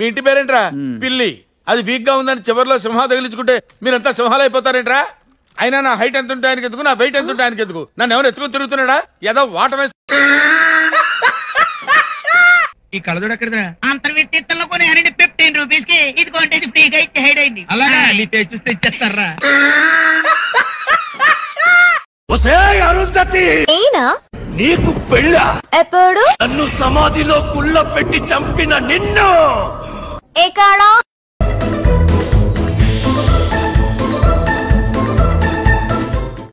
మీ ఇంటి పేరేంట్రా? పిల్లి. అది వీక్గా ఉందని చివరిలో సింహం తగిలించుకుంటే మీరంతా సింహాలు అయిపోతారేంట్రా? అయినా నా హైట్ ఎంత ఉంటే ఆయనకి ఎందుకు? నా వెయిట్ ఎంత ఉంటే ఆయనకి ఎందుకు? నన్ను ఎవరు ఎత్తుకుని తిరుగుతున్నాడా? ఏదో వాటర్ వేసి ఈ కళ్ళజోడు ఎక్కడిదా అంతర్విత్తిత్తంలో కొని ఫిఫ్టీన్ రూపీస్కి ఇది కొంటే ఇది ఫ్రీగా ఇచ్చి హైడ్ అయింది. అలాగా నీ పేరు చూస్తే ఇచ్చేస్తారా? అరుంధతి! నేనా? నీకు పెళ్ళ? ఎప్పుడు? నన్ను సమాధిలో కుళ్ళ పెట్టి చంపిన నిన్ను! ఎక్కడా